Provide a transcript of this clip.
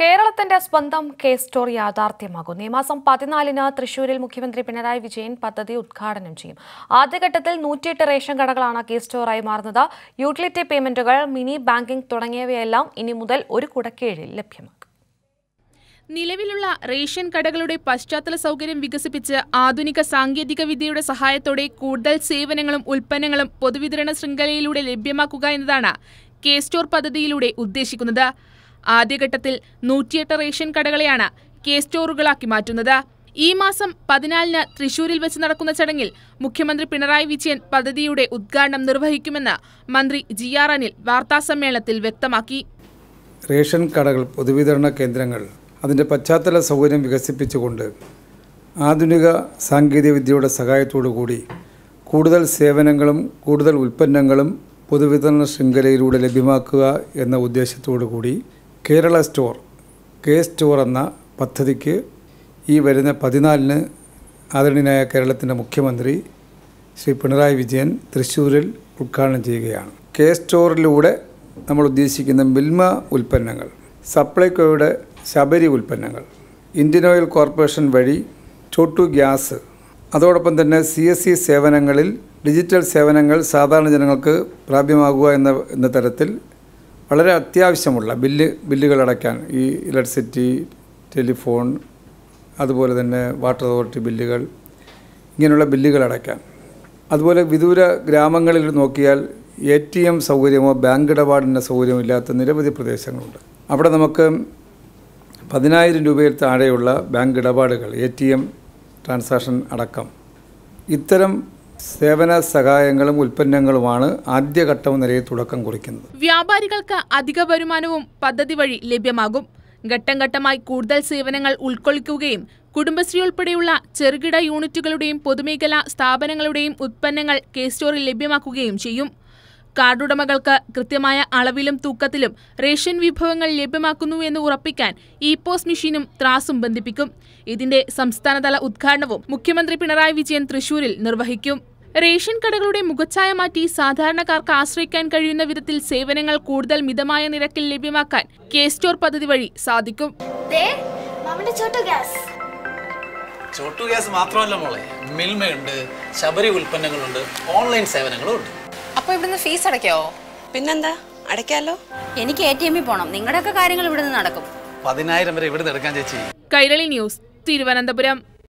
കേരളത്തിന്റെ സ്വന്തം K story യാഥാർത്ഥ്യമാകും ഈ മാസം പതിനാലിന് തൃശൂരിൽ മുഖ്യമന്ത്രി പിണറായി വിജയൻ പദ്ധതി ഉദ്ഘാടനം ചെയ്യും. ആദ്യഘട്ടത്തിൽ നൂറ്റിയെട്ട് റേഷൻ കടകളാണ് കെ സ്റ്റോറായി മാറുന്നത്. യൂട്ടിലിറ്റി പേയ്മെന്റുകൾ മിനി ബാങ്കിംഗ് തുടങ്ങിയവയെല്ലാം ഇനി മുതൽ ഒരു കുടക്കീഴിൽ ലഭ്യമാകും നിലവിലുള്ള റേഷൻ കടകളുടെ പശ്ചാത്തല സൗകര്യം വികസിപ്പിച്ച് ആധുനിക സാങ്കേതിക വിദ്യയുടെ സഹായത്തോടെ കൂടുതൽ സേവനങ്ങളും ഉൽപ്പന്നങ്ങളും പൊതുവിതരണ ശൃംഖലയിലൂടെ ലഭ്യമാക്കുക എന്നതാണ് കെ സ്റ്റോർ പദ്ധതിയിലൂടെ ഉദ്ദേശിക്കുന്നത്. ആദ്യഘട്ടത്തിൽ നൂറ്റിയെട്ട് റേഷൻ കടകളെയാണ് കെ സ്റ്റോറുകളാക്കി മാറ്റുന്നത്. ഈ മാസം പതിനാലിന് തൃശൂരിൽ വെച്ച് നടക്കുന്ന ചടങ്ങിൽ മുഖ്യമന്ത്രി പിണറായി വിജയൻ പദ്ധതിയുടെ ഉദ്ഘാടനം നിർവഹിക്കുമെന്ന് മന്ത്രി ജി ആർ അനിൽ വാർത്താസമ്മേളനത്തിൽ വ്യക്തമാക്കി. റേഷൻ കടകൾ പൊതുവിതരണ കേന്ദ്രങ്ങൾ അതിന്റെ പശ്ചാത്തല സൗകര്യം വികസിപ്പിച്ചുകൊണ്ട് ആധുനിക സാങ്കേതികവിദ്യയുടെ കൂടി കൂടുതൽ സേവനങ്ങളും കൂടുതൽ ഉൽപ്പന്നങ്ങളും പൊതുവിതരണ ശൃംഖലയിലൂടെ ലഭ്യമാക്കുക എന്ന ഉദ്ദേശത്തോടു കൂടി കേരള സ്റ്റോർ കെ സ്റ്റോർ എന്ന പദ്ധതിക്ക് ഈ വരുന്ന പതിനാലിന് ആദരണീയനായ കേരളത്തിന്റെ മുഖ്യമന്ത്രി ശ്രീ പിണറായി വിജയൻ തൃശ്ശൂരിൽ ഉദ്ഘാടനം ചെയ്യുകയാണ്. കെ സ്റ്റോറിലൂടെ നമ്മൾ ഉദ്ദേശിക്കുന്ന മിൽമ ഉൽപ്പന്നങ്ങൾ സപ്ലൈകോയുടെ ശബരി ഉൽപ്പന്നങ്ങൾ ഇന്ത്യൻ ഓയിൽ കോർപ്പറേഷൻ വഴി ചോട്ടു ഗ്യാസ് അതോടൊപ്പം തന്നെ സി എസ് സി സേവനങ്ങളിൽ ഡിജിറ്റൽ സേവനങ്ങൾ സാധാരണ ജനങ്ങൾക്ക് പ്രാപ്യമാകുക എന്ന എന്ന തരത്തിൽ വളരെ അത്യാവശ്യമുള്ള ബില്ല് ബില്ലുകൾ അടയ്ക്കാൻ ഈ ഇലക്ട്രിസിറ്റി ടെലിഫോൺ അതുപോലെ തന്നെ വാട്ടർ അതോറിറ്റി ബില്ലുകൾ ഇങ്ങനെയുള്ള ബില്ലുകൾ അടയ്ക്കാൻ. അതുപോലെ വിദൂര ഗ്രാമങ്ങളിൽ നോക്കിയാൽ എ ടി എം സൗകര്യമോ ബാങ്ക് ഇടപാടിന്റെ സൗകര്യമോ ഇല്ലാത്ത നിരവധി പ്രദേശങ്ങളുണ്ട്. അവിടെ നമുക്ക് പതിനായിരം രൂപയിൽ താഴെയുള്ള ബാങ്ക് ഇടപാടുകൾ എ ടി എം ട്രാൻസാക്ഷൻ അടക്കം. ഇത്തരം സേവന സഹായങ്ങളും ഉൽപ്പന്നങ്ങളുമാണ് ആദ്യഘട്ടം നിലയിൽ തുടക്കം കുറിക്കുന്നത്. വ്യാപാരികൾക്ക് അധിക വരുമാനവും പദ്ധതി വഴി ലഭ്യമാകും. ഘട്ടം ഘട്ടമായി കൂടുതൽ സേവനങ്ങൾ ഉൾക്കൊള്ളിക്കുകയും കുടുംബശ്രീ ഉൾപ്പെടെയുള്ള ചെറുകിട യൂണിറ്റുകളുടെയും പൊതുമേഖലാ സ്ഥാപനങ്ങളുടെയും ഉത്പന്നങ്ങൾ കെ സ്റ്റോറിൽ ലഭ്യമാക്കുകയും ചെയ്യും. കാർഡുടമകൾക്ക് കൃത്യമായ അളവിലും തൂക്കത്തിലും റേഷൻ വിഭവങ്ങൾ ലഭ്യമാക്കുന്നു എന്ന് ഉറപ്പിക്കാൻ ഇ പോസ് മെഷീനും ത്രാസും ബന്ധിപ്പിക്കും. ഇതിന്റെ സംസ്ഥാനതല ഉദ്ഘാടനവും മുഖ്യമന്ത്രി പിണറായി വിജയൻ തൃശൂരിൽ നിർവഹിക്കും. റേഷൻ കടകളുടെ മുഖച്ഛായ മാറ്റി സാധാരണക്കാർക്ക് ആശ്രയിക്കാൻ കഴിയുന്ന വിധത്തിൽ സേവനങ്ങൾ കൂടുതൽ മിതമായ നിരക്കിൽ ലഭ്യമാക്കാൻ കെ സ്റ്റോർ പദ്ധതി വഴി സാധിക്കും. ദേ മാമന്റെ ചോട്ടു ഗ്യാസ്. ചോട്ടു ഗ്യാസ് മാത്രമല്ല മോളെ മിൽമയുണ്ട് ശബരി ഉൽപ്പന്നങ്ങളുണ്ട് ഓൺലൈൻ സേവനങ്ങളും ഉണ്ട് അപ്പൊ ഇവിടുന്ന് ഫീസ് അടയ്ക്കാവോ? പിന്നെന്താ? അടയ്ക്കാലോ? എനിക്ക് എ ടി എമ്മിൽ പോണം. നിങ്ങളുടെയൊക്കെ കാര്യങ്ങൾ ഇവിടുന്ന് നടക്കും. പതിനായിരം വരെ ഇവിടുന്ന് എടുക്കാൻ ചേച്ചി. കൈരളി ന്യൂസ് തിരുവനന്തപുരം.